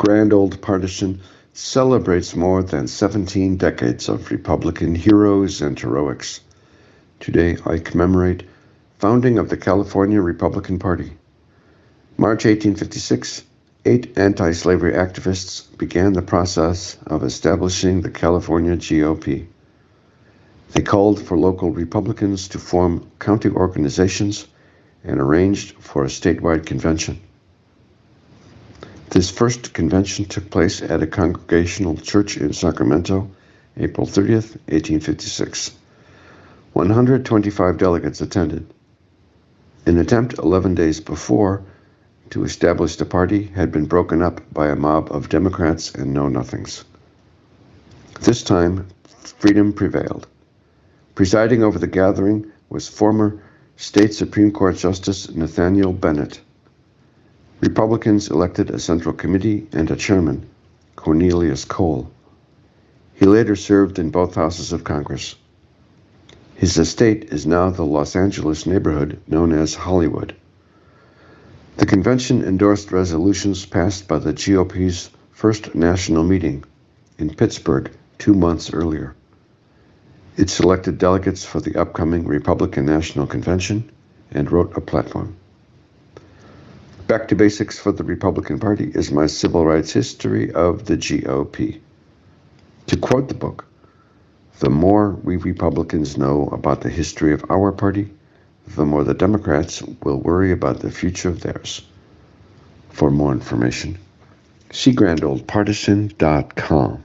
Grand Old Partisan celebrates more than 17 decades of Republican heroes and heroics. Today I commemorate founding of the California Republican Party. March 1856, eight anti-slavery activists began the process of establishing the California GOP. They called for local Republicans to form county organizations and arranged for a statewide convention. This first convention took place at a congregational church in Sacramento, April 30th, 1856. 125 delegates attended. An attempt 11 days before to establish the party had been broken up by a mob of Democrats and Know Nothings. This time, freedom prevailed. Presiding over the gathering was former State Supreme Court Justice Nathaniel Bennett. Republicans elected a Central Committee and a chairman, Cornelius Cole. He later served in both houses of Congress. His estate is now the Los Angeles neighborhood known as Hollywood. The convention endorsed resolutions passed by the GOP's first national meeting in Pittsburgh two months earlier. It selected delegates for the upcoming Republican National Convention and wrote a platform. Back to Basics for the Republican Party is my civil rights history of the GOP. To quote the book, the more we Republicans know about the history of our party, the more the Democrats will worry about the future of theirs. For more information, see grandoldpartisan.com.